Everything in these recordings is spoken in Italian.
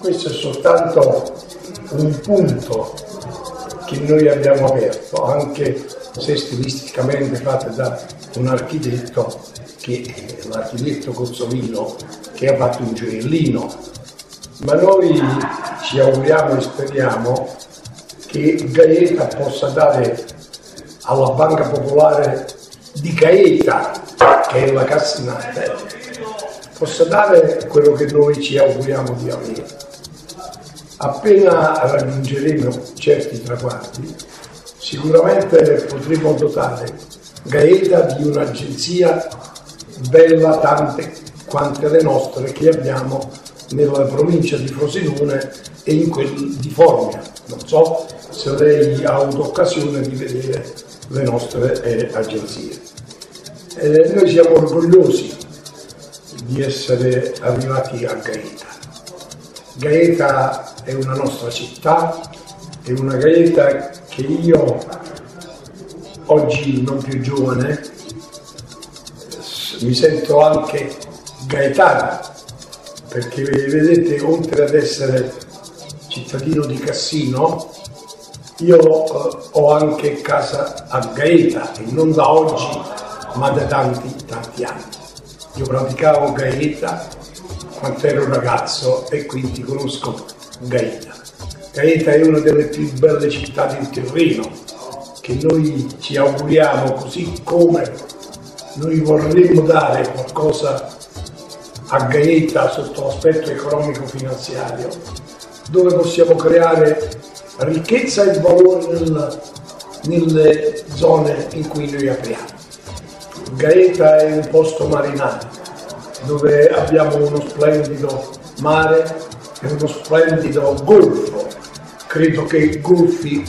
Questo è soltanto un punto che noi abbiamo aperto, anche se stilisticamente fatto da un architetto, che, l'architetto Cozzolino, che ha fatto un gioiellino. Ma noi ci auguriamo e speriamo che Gaeta possa dare alla Banca Popolare di Gaeta, che è la Cassinante, possa dare quello che noi ci auguriamo di avere. Appena raggiungeremo certi traguardi, sicuramente potremo dotare Gaeta di un'agenzia bella tante quante le nostre che abbiamo nella provincia di Frosinone e in quella di Formia. Non so se lei ha avuto occasione di vedere le nostre eh, agenzie. Eh, noi siamo orgogliosi di essere arrivati a Gaeta. Gaeta è una nostra città, è una Gaeta che io, oggi non più giovane, mi sento anche gaetano, perché vedete, oltre ad essere cittadino di Cassino, io eh, ho anche casa a Gaeta e non da oggi, ma da tanti, tanti anni. Io praticavo Gaeta quando ero ragazzo e quindi conosco Gaeta. Gaeta è una delle più belle città del terreno che noi ci auguriamo, così come noi vorremmo dare qualcosa a Gaeta sotto l'aspetto economico-finanziario, dove possiamo creare ricchezza e valore nel, nelle zone in cui noi apriamo. Gaeta è un posto marinale dove abbiamo uno splendido mare e uno splendido golfo. Credo che golfi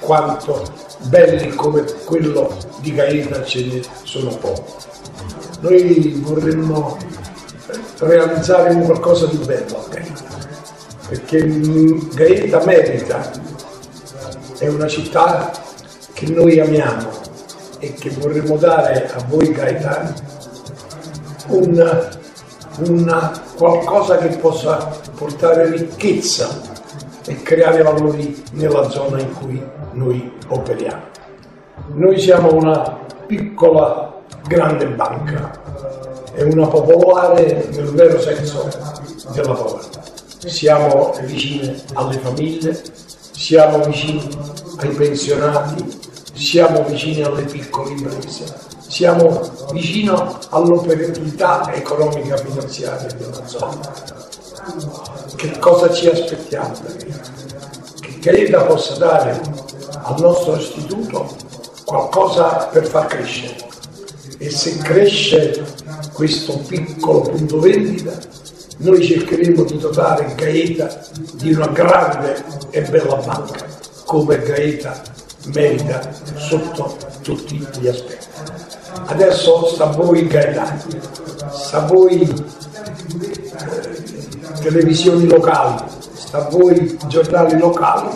quanto belli come quello di Gaeta ce ne sono pochi. Noi vorremmo realizzare un qualcosa di bello a Gaeta, perché Gaeta merita, è una città che noi amiamo e che vorremmo dare a voi gaetani una, una qualcosa che possa portare ricchezza e creare valori nella zona in cui noi operiamo. Noi siamo una piccola grande banca e una popolare nel vero senso della parola. Siamo vicini alle famiglie, siamo vicini ai pensionati, siamo vicini alle piccole imprese siamo vicino all'operatività economica finanziaria della zona. Che cosa ci aspettiamo? Che Creda possa dare al nostro istituto qualcosa per far crescere e se cresce questo piccolo punto vendita noi cercheremo di dotare Gaeta di una grande e bella banca come Gaeta merita sotto tutti gli aspetti. Adesso sta a voi Gaetani, sta a voi eh, televisioni locali, sta a voi giornali locali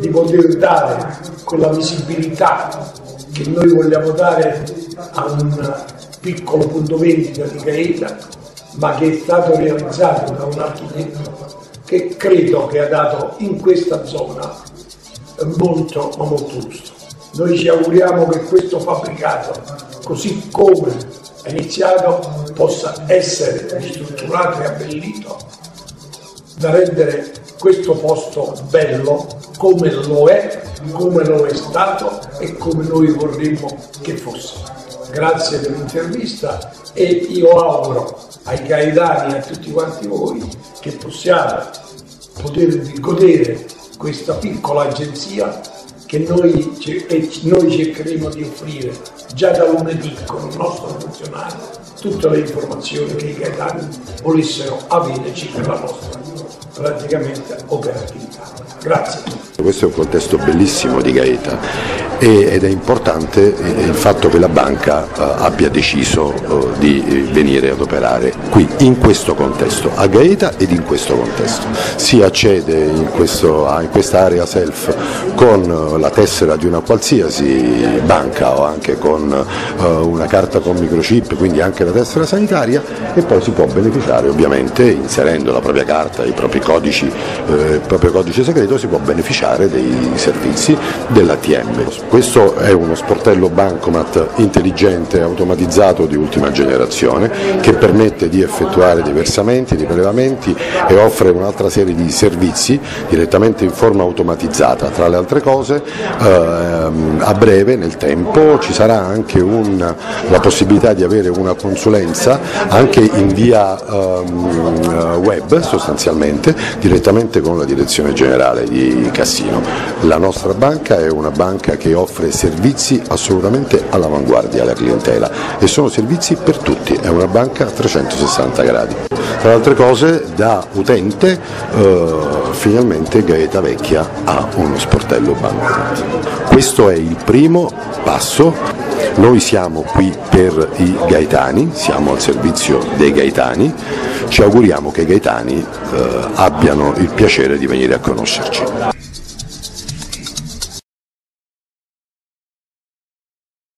di poter dare quella visibilità che noi vogliamo dare a un piccolo punto vendita di Gaeta, ma che è stato realizzato da un architetto che credo che ha dato in questa zona molto, molto lustro. Noi ci auguriamo che questo fabbricato, così come è iniziato, possa essere ristrutturato e abbellito da rendere questo posto bello come lo è, come lo è stato e come noi vorremmo che fosse. Grazie per l'intervista e io auguro ai gaetani e a tutti quanti voi che possiamo poter godere questa piccola agenzia che noi, noi cercheremo di offrire già da lunedì con il nostro funzionario tutte le informazioni che i gaetani volessero averci per la nostra praticamente operatività. Grazie. Questo è un contesto bellissimo di Gaeta ed è importante il fatto che la banca abbia deciso di venire ad operare qui in questo contesto, a Gaeta ed in questo contesto. Si accede in, in questa area self con la tessera di una qualsiasi banca o anche con una carta con microchip, quindi anche la tessera sanitaria e poi si può beneficiare ovviamente inserendo la propria carta, i propri codici, eh, il proprio codice segreto si può beneficiare dei servizi dell'ATM. Questo è uno sportello bancomat intelligente, automatizzato di ultima generazione che permette di effettuare dei versamenti, dei prelevamenti e offre un'altra serie di servizi direttamente in forma automatizzata. Tra le altre cose ehm, a breve nel tempo ci sarà anche un, la possibilità di avere una consulenza anche in via ehm, web sostanzialmente direttamente con la direzione generale di Cassino. La nostra banca è una banca che offre servizi assolutamente all'avanguardia alla clientela e sono servizi per tutti, è una banca a 360 gradi. Tra le altre cose da utente eh, finalmente Gaeta Vecchia ha uno sportello bancomat. Questo è il primo passo noi siamo qui per i gaetani, siamo al servizio dei gaetani, ci auguriamo che i gaetani eh, abbiano il piacere di venire a conoscerci.